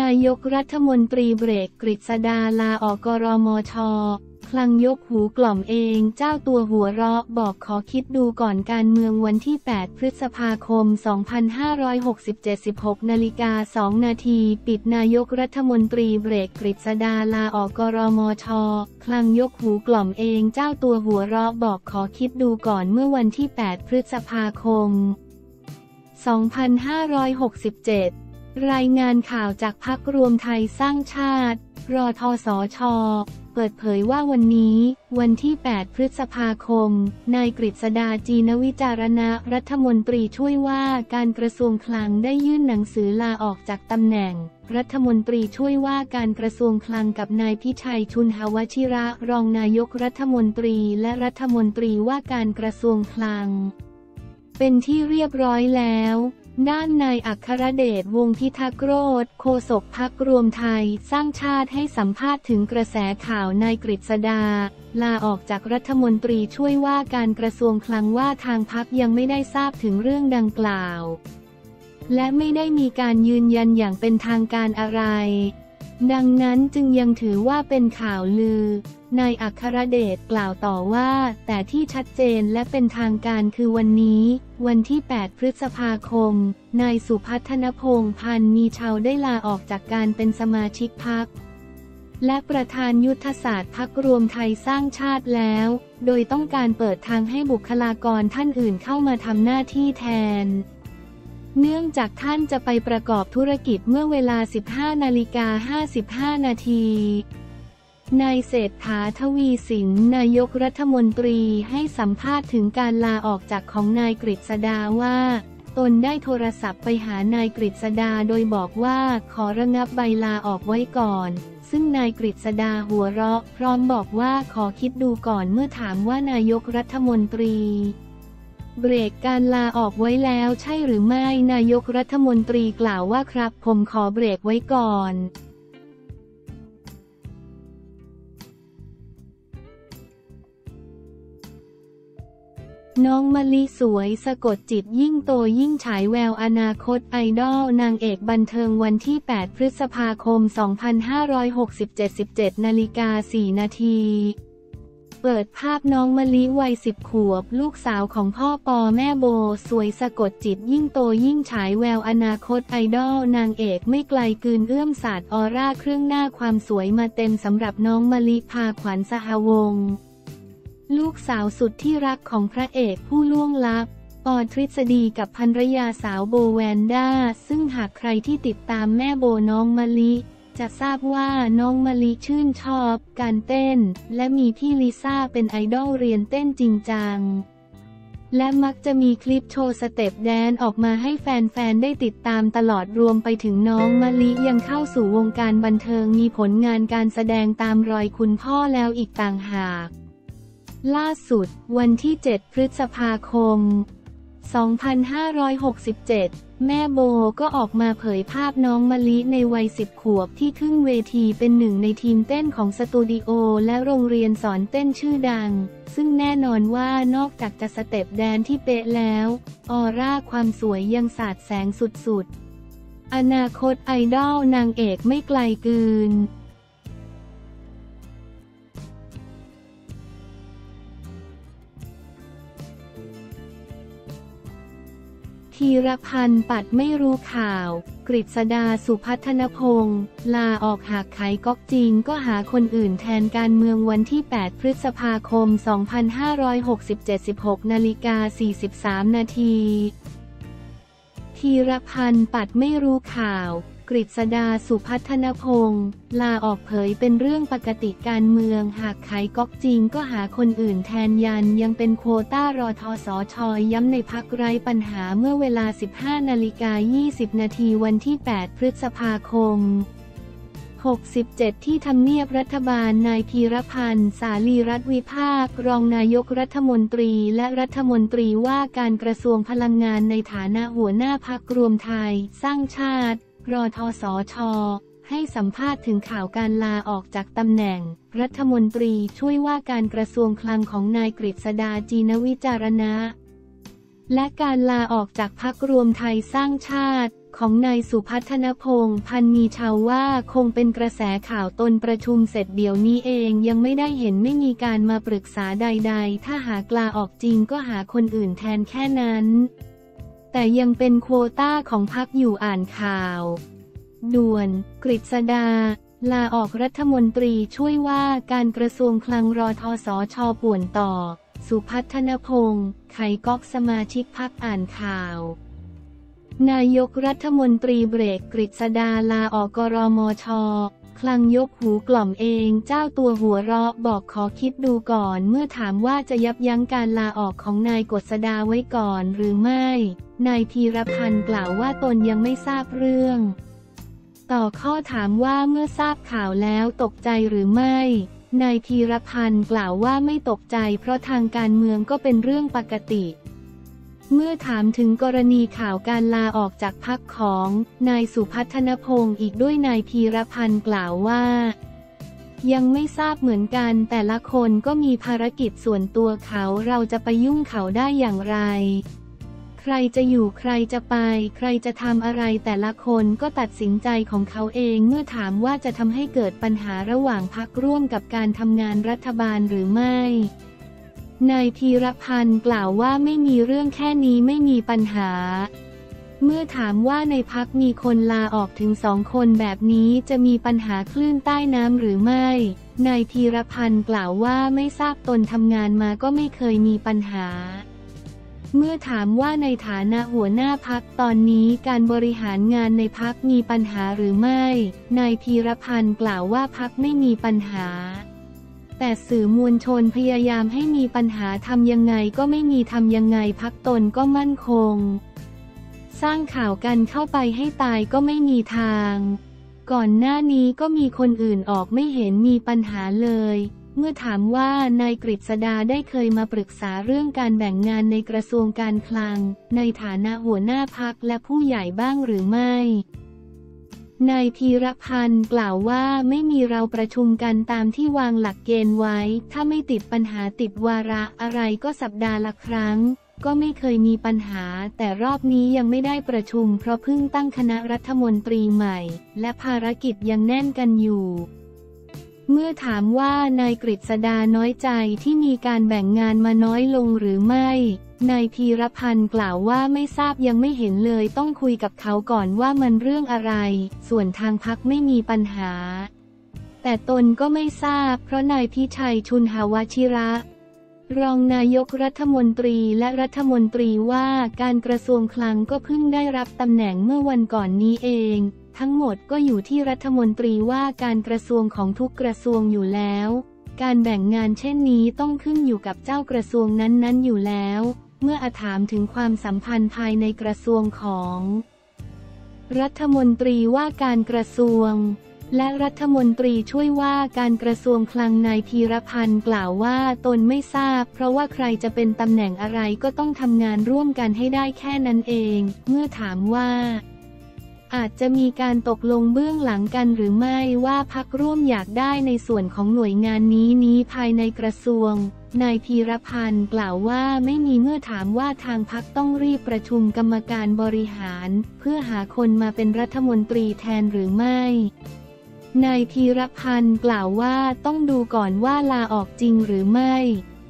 นายกรัฐมนตรีเบรกกฤษดาลาออกกรมช คลังยกหูกล่อมเองเจ้าตัวหัวเราะบอกขอคิดดูก่อนการเมืองวันที่ 8 พฤษภาคม 2567 16นาฬิกา2นาทีปิดนายกรัฐมนตรีเบรกกฤษดาลาออกกรมช คลังยกหูกล่อมเองเจ้าตัวหัวเราะบอกขอคิดดูก่อนเมื่อวันที่ 8 พฤษภาคม 2567 รายงานข่าวจากพักรวมไทยสร้างชาติ รอทสชเปิดเผยว่าวันนี้ วันที่ 8 พฤษภาคม นายกฤษดาจีนวิจารณะรัฐมนตรีช่วยว่าการกระทรวงคลังได้ยื่นหนังสือลาออกจากตำแหน่ง รัฐมนตรีช่วยว่าการกระทรวงคลังกับนายพิชัยชุนหวชิระ รองนายกรัฐมนตรีและรัฐมนตรีว่าการกระทรวงคลัง เป็นที่เรียบร้อยแล้ว ด้านนายอัครเดชวงพิทักษ์โรธโฆษกพักรวมไทยสร้างชาติให้สัมภาษณ์ถึงกระแสข่าวนายกฤษดา ลาออกจากรัฐมนตรีช่วยว่าการกระทรวงคลังว่าทางพักยังไม่ได้ทราบถึงเรื่องดังกล่าว และไม่ได้มีการยืนยันอย่างเป็นทางการอะไร ดังนั้นจึงยังถือว่าเป็นข่าวลือ นายอัครเดชกล่าวต่อว่า แต่ที่ชัดเจนและเป็นทางการคือวันนี้ วันที่ 8 พฤษภาคม นายสุพัฒนพงษ์พันมีชาวได้ลาออกจากการเป็นสมาชิกพักและประธานยุทธศาสตร์พักรวมไทยสร้างชาติแล้ว โดยต้องการเปิดทางให้บุคลากรท่านอื่นเข้ามาทำหน้าที่แทน เนื่องจากท่านจะไปประกอบธุรกิจเมื่อเวลา 15นาฬิกา55 นาที นายเศรษฐาทวีสินนายกรัฐมนตรีให้สัมภาษณ์ถึงการลาออกจากของนายกฤษดาว่า ตนได้โทรศัพท์ไปหานายกฤษดาโดยบอกว่าขอระงับใบลาออกไว้ก่อน ซึ่งนายกฤษดาหัวเราะ พร้อมบอกว่าขอคิดดูก่อนเมื่อถามว่านายกรัฐมนตรี เบรกการลาออกไว้แล้วใช่หรือไม่ นายกรัฐมนตรีกล่าวว่าครับ ผมขอเบรกไว้ก่อนน้องมะลิสวยสะกดจิตยิ่งโตยิ่งฉายแววอนาคตไอดอลนางเอกบันเทิงวันที่ 8 พฤษภาคม 2567 17นาฬิกา4นาที เปิดภาพน้องมะลิวัยสิบขวบ ลูกสาวของพ่อปอแม่โบ สวยสะกดจิตยิ่งโตยิ่งฉายแววอนาคตไอดอลนางเอกไม่ไกลกืนเอื้อมศาสตร์ออร่าเครื่องหน้าความสวยมาเต็มสำหรับน้องมะลิพาขวัญสหวงศ์ลูกสาวสุดที่รักของพระเอกผู้ล่วงลับปอทฤษฎีกับภรรยาสาวโบแวนด้า ซึ่งหากใครที่ติดตามแม่โบน้องมะลิ จะทราบว่าน้องมะลิชื่นชอบการเต้น และมีพี่ลิซ่าเป็นไอดอลเรียนเต้นจริงจัง และมักจะมีคลิปโชว์สเต็ปแดนซ์ออกมาให้แฟนๆ ได้ติดตามตลอดรวมไปถึงน้องมะลิยังเข้าสู่วงการบันเทิงมีผลงานการแสดงตามรอยคุณพ่อแล้วอีกต่างหาก ล่าสุด วันที่ 7 พฤษภาคม 2567 แม่โบก็ออกมาเผยภาพน้องมะลิในวัยสิบขวบที่ขึ้นเวทีเป็นหนึ่งในทีมเต้นของสตูดิโอและโรงเรียนสอนเต้นชื่อดัง ซึ่งแน่นอนว่านอกจากจะสเต็ปแดนที่เป๊ะแล้ว ออร่าความสวยยังสาดแสงสุดๆ อนาคตไอดอลนางเอกไม่ไกลเกิน ธีรพันธ์ปัดไม่รู้ข่าว กฤษดาสุพัฒนพงศ์ลาออกหากไขก๊อกจริงก็หาคนอื่นแทนการเมืองวันที่ 8 พฤษภาคม 2567 16นาฬิกา43 นาทีธีรพันธ์ปัดไม่รู้ข่าว กฤษดาสุพัฒนพงศ์ลาออกเผยเป็นเรื่องปกติการเมืองหากขายก๊อกจริงก็หาคนอื่นแทนยันยังเป็นโคต้ารอทอสอชอย้ำในพักไร้ปัญหาเมื่อเวลา 15 นาฬิกา 20 นาทีวันที่ 8 พฤษภาคม 67 ที่ทำเนียบรัฐบาลนายพีรพันธ์ สาลีรัฐวิภาค รองนายกรัฐมนตรีและรัฐมนตรีว่าการกระทรวงพลังงานในฐานะหัวหน้าพักรวมไทย สร้างชาติ รอทสช ให้สัมภาษณ์ถึงข่าวการลาออกจากตำแหน่ง รัฐมนตรีช่วยว่าการกระทรวงคลังของนายกฤษดาจีนวิจารณะ และการลาออกจากพักรวมไทยสร้างชาติของนายสุพัฒนพงศ์พันมีชาวว่าคงเป็นกระแสข่าวตนประชุมเสร็จเดี๋ยวนี้เองยังไม่ได้เห็นไม่มีการมาปรึกษาใด ๆ ถ้าหากลาออกจริงก็หาคนอื่นแทนแค่นั้น แต่ยังเป็นโควต้าของพักอยู่อ่านข่าว ด่วน กฤษดา ลาออกรัฐมนตรีช่วยว่าการกระทรวงคลังรอทอสอชอป่วนต่อ สุพัฒนพงศ์ไขก๊อกสมาชิกพักอ่านข่าว นายกรัฐมนตรีเบรกกฤษดาลาออกกรมช คลังยกหูกล่อมเอง เจ้าตัวหัวเราะบอกขอคิดดูก่อน เมื่อถามว่าจะยับยั้งการลาออกของนายกฤษดาไว้ก่อนหรือไม่ นายพีรพันธ์กล่าวว่าตนยังไม่ทราบเรื่อง ต่อข้อถามว่าเมื่อทราบข่าวแล้วตกใจหรือไม่นายพีรพันธ์กล่าวว่าไม่ตกใจเพราะทางการเมืองก็เป็นเรื่องปกติ เมื่อถามถึงกรณีข่าวการลาออกจากพักของนายสุพัฒนพงศ์อีกด้วยนายพีรพันธ์กล่าวว่า ยังไม่ทราบเหมือนกันแต่ละคนก็มีภารกิจส่วนตัวเขาเราจะไปยุ่งเขาได้อย่างไร ใครจะอยู่ใครจะไป ใครจะทำอะไรแต่ละคนก็ตัดสินใจของเขาเองเมื่อถามว่าจะทำให้เกิดปัญหาระหว่างพักร่วมกับการทำงานรัฐบาลหรือไม่ นายพีรพันธ์กล่าวว่าไม่มีเรื่องแค่นี้ไม่มีปัญหา เมื่อถามว่าในพักมีคนลาออกถึงสองคนแบบนี้จะมีปัญหาคลื่นใต้น้ำหรือไม่ นายพีรพันธ์กล่าวว่าไม่ทราบตนทำงานมาก็ไม่เคยมีปัญหา เมื่อถามว่าในฐานะหัวหน้าพักตอนนี้การบริหารงานในพักมีปัญหาหรือไม่ นายพีรพันธ์กล่าวว่าพักไม่มีปัญหา แต่สื่อมวลชนพยายามให้มีปัญหาทำยังไงก็ไม่มีทำยังไงพักตนก็มั่นคง สร้างข่าวกันเข้าไปให้ตายก็ไม่มีทาง ก่อนหน้านี้ก็มีคนอื่นออกไม่เห็นมีปัญหาเลย เมื่อถามว่านายกฤษดาได้เคยมาปรึกษาเรื่องการแบ่งงานในกระทรวงการคลัง ในฐานะหัวหน้าพักและผู้ใหญ่บ้างหรือไม่ นายพีรพันธ์กล่าวว่าไม่มีเราประชุมกันตามที่วางหลักเกณฑ์ไว้ ถ้าไม่ติดปัญหาติดวาระอะไรก็สัปดาห์ละครั้ง ก็ไม่เคยมีปัญหา แต่รอบนี้ยังไม่ได้ประชุมเพราะเพิ่งตั้งคณะรัฐมนตรีใหม่ และภารกิจยังแน่นกันอยู่ เมื่อถามว่านายกฤษดาน้อยใจที่มีการแบ่งงานมาน้อยลงหรือไม่ นายพีรพันธ์กล่าวว่าไม่ทราบยังไม่เห็นเลยต้องคุยกับเขาก่อนว่ามันเรื่องอะไร ส่วนทางพักไม่มีปัญหา แต่ตนก็ไม่ทราบ เพราะนายพิชัยชุนหาวชิระ รองนายกรัฐมนตรีและรัฐมนตรีว่าการกระทรวงคลังก็เพิ่งได้รับตำแหน่งเมื่อวันก่อนนี้เอง ทั้งหมดก็อยู่ที่รัฐมนตรีว่าการกระทรวงของทุกกระทรวงอยู่แล้ว การแบ่งงานเช่นนี้ต้องขึ้นอยู่กับเจ้ากระทรวงนั้นๆอยู่แล้ว เมื่ออาถามถึงความสัมพันธ์ภายในกระทรวงของ รัฐมนตรีว่าการกระทรวง และรัฐมนตรีช่วยว่าการกระทรวงคลังนายพีรพันธ์กล่าวว่าตนไม่ทราบ เพราะว่าใครจะเป็นตำแหน่งอะไรก็ต้องทำงานร่วมกันให้ได้แค่นั้นเอง เมื่อถามว่า อาจจะมีการตกลงเบื้องหลังกันหรือไม่ว่าพักร่วมอยากได้ในส่วนของหน่วยงานนี้นี้ภายในกระทรวง นายพีรพันธ์กล่าวว่าไม่มีเมื่อถามว่าทางพักต้องรีบประชุมกรรมการบริหาร เพื่อหาคนมาเป็นรัฐมนตรีแทนหรือไม่นายพีรพันธ์กล่าวว่าต้องดูก่อนว่าลาออกจริงหรือไม่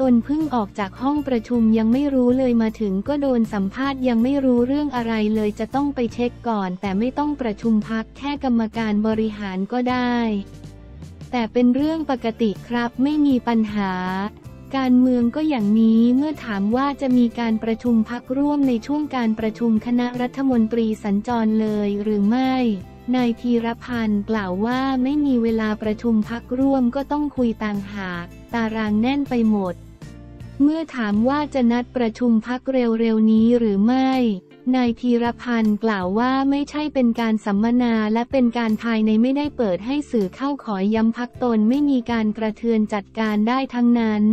ตนเพิ่งออกจากห้องประชุมยังไม่รู้เลยมาถึงก็โดนสัมภาษณ์ยังไม่รู้เรื่องอะไรเลยจะต้องไปเช็คก่อน แต่ไม่ต้องประชุมพักแค่กรรมการบริหารก็ได้ แต่เป็นเรื่องปกติครับไม่มีปัญหา การเมืองก็อย่างนี้เมื่อถามว่าจะมีการประชุมพักร่วมในช่วงการประชุมคณะรัฐมนตรีสัญจรเลยหรือไม่ นายพีรพันธ์กล่าวว่าไม่มีเวลาประชุมพักร่วมก็ต้องคุยต่างหาก ตารางแน่นไปหมด เมื่อถามว่าจะนัดประชุมพักเร็วๆนี้หรือไม่ นายพีรพันธ์กล่าวว่าไม่ใช่เป็นการสัมมนาและเป็นการภายในไม่ได้เปิดให้สื่อเข้าขอย้ำพักตนไม่มีการกระเทือนจัดการได้ทั้งนั้น